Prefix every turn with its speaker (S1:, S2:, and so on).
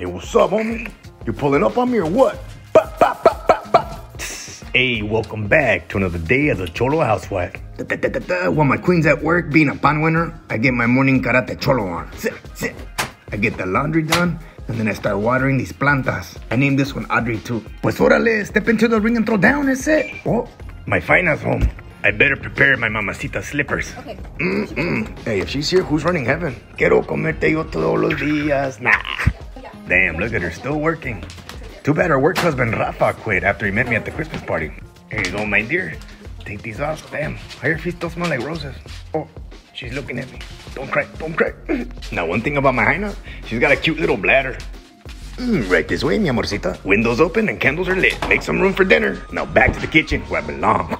S1: Hey, what's up, homie? You pulling up on me or what? Ba, ba, ba, ba, ba. Hey, welcome back to another day as a Cholo housewife. Da, da, da, da, da. While my queen's at work being a pan winner, I get my morning karate cholo on. Sit, sit. I get the laundry done, and then I start watering these plantas. I named this one Audrey II. Pues órale, step into the ring and throw down, that's it. Oh, my fina's home. I better prepare my mamacita slippers.
S2: Okay.
S1: Mm-mm. Hey, if she's here, who's running heaven? Quiero comerte yo todos los días. Nah. Damn, look at her, still working. Too bad her work husband Rafa quit after he met me at the Christmas party. Here you go, my dear. Take these off. Damn, your feet still smell like roses. Oh, she's looking at me. Don't cry, don't cry. now, one thing about my Jaina, she's got a cute little bladder. Mm, right this way, mi amorcita. Windows open and candles are lit. Make some room for dinner. Now back to the kitchen where I belong.